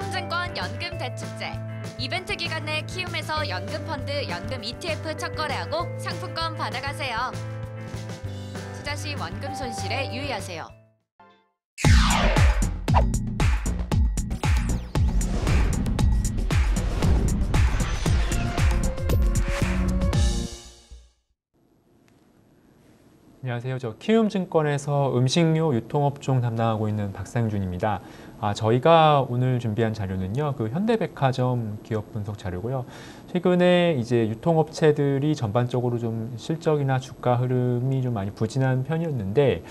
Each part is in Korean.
키움증권 연금 대축제 이벤트 기간 내 키움에서 연금 펀드 연금 ETF 첫 거래하고 상품권 받아가세요. 투자 시 원금 손실에 유의하세요. 안녕하세요. 저 키움증권에서 음식료 유통업종 담당하고 있는 박상준입니다. 아, 저희가 오늘 준비한 자료는요, 그 현대백화점 기업 분석 자료고요. 최근에 이제 유통업체들이 전반적으로 좀 실적이나 주가 흐름이 좀 많이 부진한 편이었는데,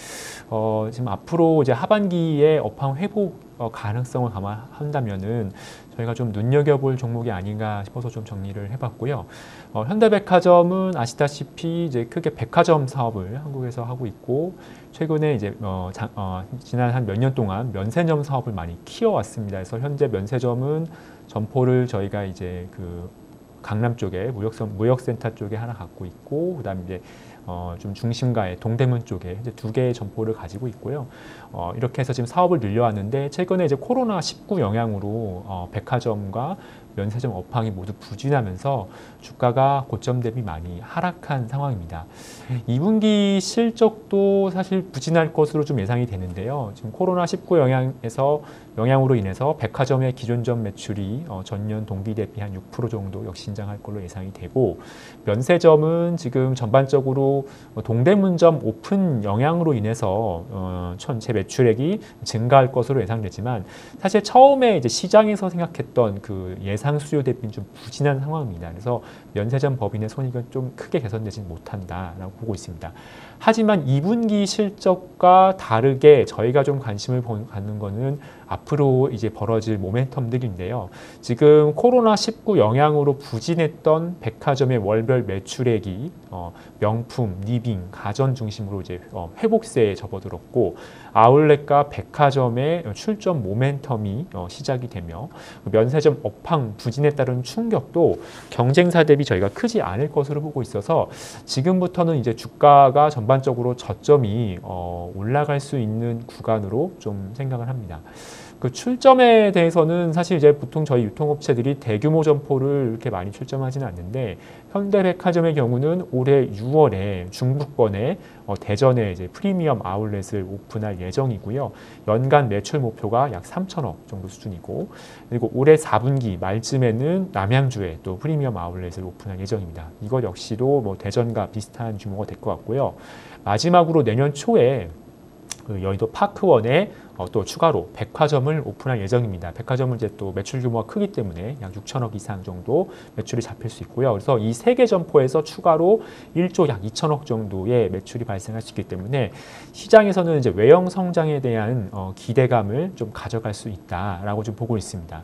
어, 지금 앞으로 이제 하반기에 업황 회복 어, 가능성을 감안한다면은 저희가 좀 눈여겨볼 종목이 아닌가 싶어서 좀 정리를 해봤고요. 어, 현대백화점은 아시다시피 이제 크게 백화점 사업을 한국에서 하고 있고 최근에 이제 어, 자, 어, 지난 한 몇 년 동안 면세점 사업을 많이 키워왔습니다. 그래서 현재 면세점은 점포를 저희가 이제 그 강남 쪽에 무역선 무역센터 쪽에 하나 갖고 있고 그다음에 이제 어, 좀 중심가의 동대문 쪽에 이제 두 개의 점포를 가지고 있고요. 어, 이렇게 해서 지금 사업을 늘려왔는데 최근에 이제 코로나 19 영향으로 어, 백화점과 면세점 업황이 모두 부진하면서 주가가 고점 대비 많이 하락한 상황입니다. 2분기 실적도 사실 부진할 것으로 좀 예상이 되는데요. 지금 코로나 19 영향에서 영향으로 인해서 백화점의 기존점 매출이 어, 전년 동기 대비 한 6% 정도 역신장할 걸로 예상이 되고 면세점은 지금 전반적으로 동대문점 오픈 영향으로 인해서 어, 전체 매출액이 증가할 것으로 예상되지만 사실 처음에 이제 시장에서 생각했던 그 예상 수요 대비는 좀 부진한 상황입니다. 그래서 면세점 법인의 손익은 좀 크게 개선되지 못한다라고 보고 있습니다. 하지만 2분기 실적과 다르게 저희가 좀 관심을 갖는 거는 앞으로 이제 벌어질 모멘텀들인데요. 지금 코로나19 영향으로 부진했던 백화점의 월별 매출액이 어, 명품, living, 가전 중심으로 이제 어, 회복세에 접어들었고 아울렛과 백화점의 출점 모멘텀이 어, 시작이 되며 면세점 업황 부진에 따른 충격도 경쟁사 대비 저희가 크지 않을 것으로 보고 있어서 지금부터는 이제 주가가 전반적으로 저점이 어, 올라갈 수 있는 구간으로 좀 생각을 합니다. 그 출점에 대해서는 사실 이제 보통 저희 유통업체들이 대규모 점포를 이렇게 많이 출점하지는 않는데 현대백화점의 경우는 올해 6월에 중부권에 어, 대전에 이제 프리미엄 아울렛을 오픈할 예정이고요. 연간 매출 목표가 약 3천억 정도 수준이고 그리고 올해 4분기 말쯤에는 남양주에 또 프리미엄 아울렛을 오픈할 예정입니다. 이것 역시도 뭐 대전과 비슷한 규모가 될 것 같고요. 마지막으로 내년 초에 그 여의도 파크원에 어, 또 추가로 백화점을 오픈할 예정입니다. 백화점은 이제 또 매출 규모가 크기 때문에 약 6천억 이상 정도 매출이 잡힐 수 있고요. 그래서 이 세 개 점포에서 추가로 1조 약 2천억 정도의 매출이 발생할 수 있기 때문에 시장에서는 이제 외형 성장에 대한 어, 기대감을 좀 가져갈 수 있다라고 좀 보고 있습니다.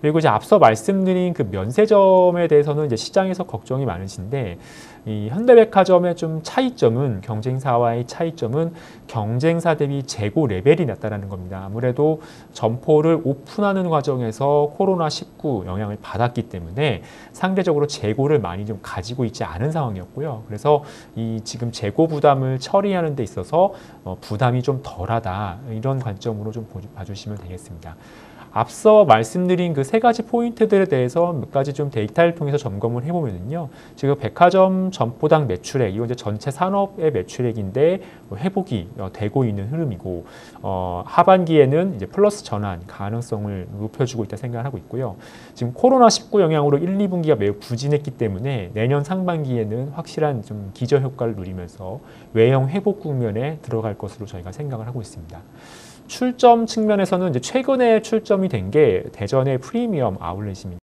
그리고 이제 앞서 말씀드린 그 면세점에 대해서는 이제 시장에서 걱정이 많으신데 이 현대백화점의 좀 차이점은 경쟁사와의 차이점은 경쟁사 대비 재고 레벨이 낮다라는 겁니다. 아무래도 점포를 오픈하는 과정에서 코로나 19 영향을 받았기 때문에 상대적으로 재고를 많이 좀 가지고 있지 않은 상황이었고요. 그래서 이 지금 재고 부담을 처리하는 데 있어서 어, 부담이 좀 덜하다 이런 관점으로 좀 봐주시면 되겠습니다. 앞서 말씀드린 그 세 가지 포인트들에 대해서 몇 가지 좀 데이터를 통해서 점검을 해보면요. 지금 백화점 점포당 매출액, 이건 이제 전체 산업의 매출액인데 회복이 어, 되고 있는 흐름이고, 어, 하반기에는 이제 플러스 전환 가능성을 높여주고 있다 생각을 하고 있고요. 지금 코로나19 영향으로 1, 2분기가 매우 부진했기 때문에 내년 상반기에는 확실한 좀 기저 효과를 누리면서 외형 회복 국면에 들어갈 것으로 저희가 생각을 하고 있습니다. 출점 측면에서는 이제 최근에 출점이 된 게 대전의 프리미엄 아울렛입니다.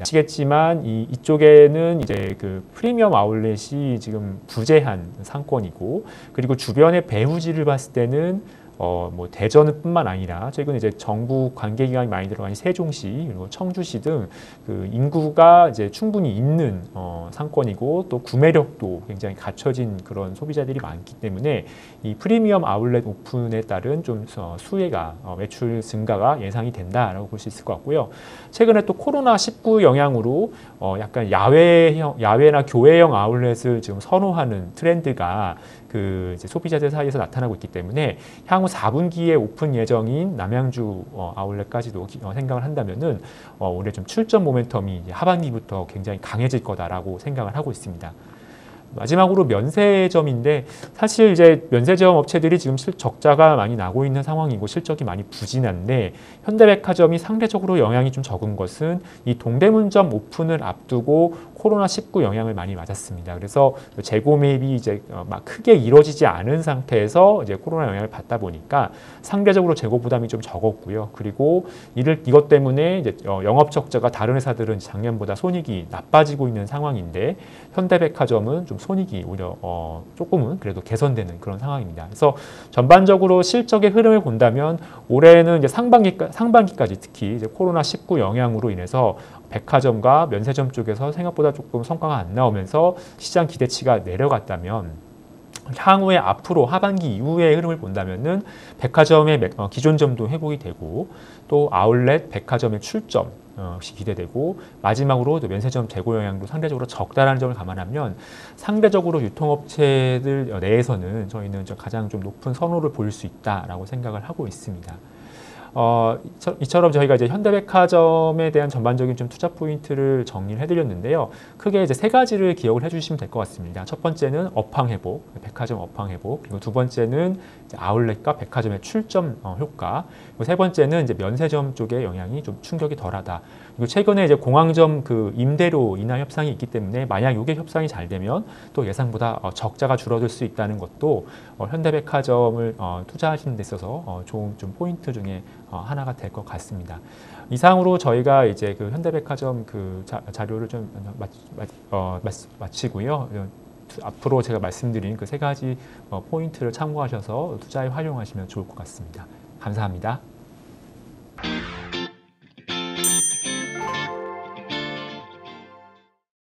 아시겠지만 이, 이쪽에는 이제 그 프리미엄 아울렛이 지금 부재한 상권이고 그리고 주변의 배후지를 봤을 때는 어, 뭐 대전뿐만 아니라 최근 이제 정부 관계기관이 많이 들어가는 세종시 그리고 청주시 등 그 인구가 이제 충분히 있는 어, 상권이고 또 구매력도 굉장히 갖춰진 그런 소비자들이 많기 때문에 이 프리미엄 아울렛 오픈에 따른 좀 어, 수혜가 어, 매출 증가가 예상이 된다라고 볼 수 있을 것 같고요. 최근에 또 코로나 19 영향으로 어, 약간 야외형 야외나 교외형 아울렛을 지금 선호하는 트렌드가 그 소비자들 사이에서 나타나고 있기 때문에 향후 향후 4분기에 오픈 예정인 남양주 어, 아울렛까지도 기- 어, 생각을 한다면은 어, 올해 좀 출전 모멘텀이 하반기부터 굉장히 강해질 거다라고 생각을 하고 있습니다. 마지막으로 면세점인데 사실 이제 면세점 업체들이 지금 실 적자가 많이 나고 있는 상황이고 실적이 많이 부진한데 현대백화점이 상대적으로 영향이 좀 적은 것은 이 동대문점 오픈을 앞두고 코로나19 영향을 많이 맞았습니다. 그래서 재고 매입이 이제 어, 막 크게 이루어지지 않은 상태에서 이제 코로나 영향을 받다 보니까 상대적으로 재고 부담이 좀 적었고요. 그리고 이를 이것 때문에 이제 어, 영업 적자가 다른 회사들은 작년보다 손익이 나빠지고 있는 상황인데 현대백화점은 좀 손익이 오히려 어, 조금은 그래도 개선되는 그런 상황입니다. 그래서 전반적으로 실적의 흐름을 본다면 올해는 이제 상반기 상반기까지 특히 이제 코로나 19 영향으로 인해서 백화점과 면세점 쪽에서 생각보다 조금 성과가 안 나오면서 시장 기대치가 내려갔다면 향후에 앞으로 하반기 이후의 흐름을 본다면은 백화점의 매- 어, 기존점도 회복이 되고 또 아울렛 백화점의 출점 어, 역시 기대되고 마지막으로 또 면세점 재고 영향도 상대적으로 적다라는 점을 감안하면 상대적으로 유통업체들 내에서는 저희는 저 가장 좀 높은 선호를 보일 수 있다라고 생각을 하고 있습니다. 어, 이처- 이처럼 저희가 이제 현대백화점에 대한 전반적인 좀 투자 포인트를 정리를 해드렸는데요. 크게 이제 세 가지를 기억을 해주시면 될 것 같습니다. 첫 번째는 업황 회복, 백화점 업황 회복. 그리고 두 번째는 아울렛과 백화점의 출점 어, 효과. 그리고 세 번째는 이제 면세점 쪽의 영향이 좀 충격이 덜하다. 그리고 최근에 이제 공항점 그 임대료 인하 협상이 있기 때문에 만약 이게 협상이 잘 되면 또 예상보다 어, 적자가 줄어들 수 있다는 것도 어, 현대백화점을 어, 투자하시는 데 있어서 어, 좋은 좀 포인트 중에 어, 하나가 될 것 같습니다. 이상으로 저희가 이제 그 현대백화점 그 자, 자료를 좀 마, 마, 어, 마, 마치고요. 어, 투- 앞으로 제가 말씀드린 그 세 가지 어, 포인트를 참고하셔서 투자에 활용하시면 좋을 것 같습니다. 감사합니다.